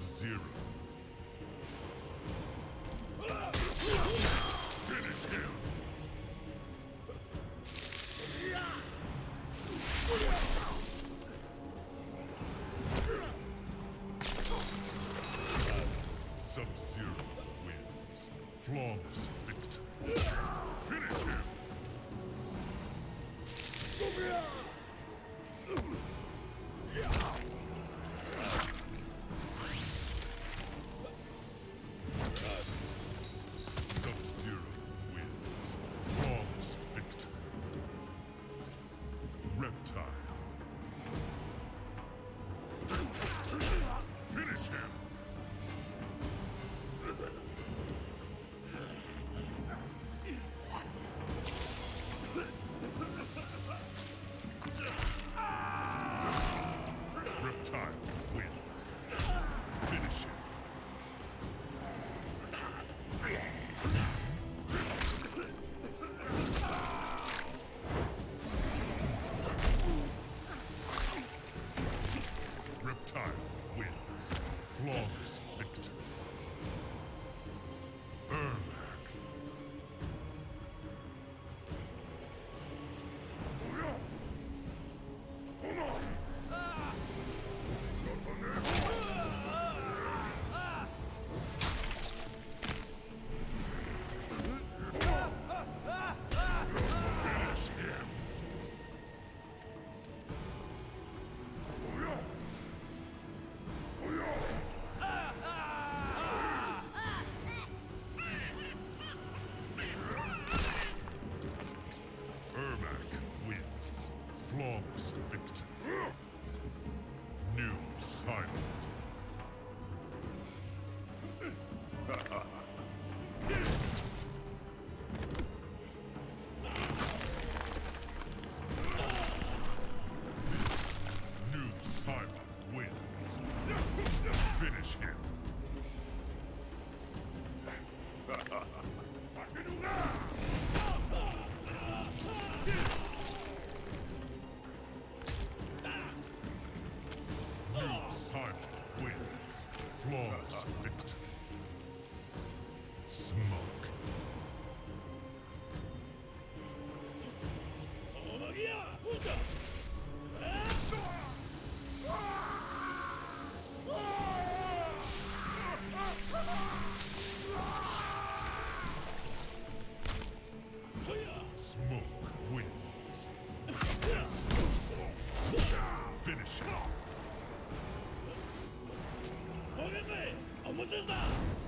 Sub-Zero. Finish him! Sub-Zero wins. Flawless. Reptile. flawless victim. New silent. 我们之。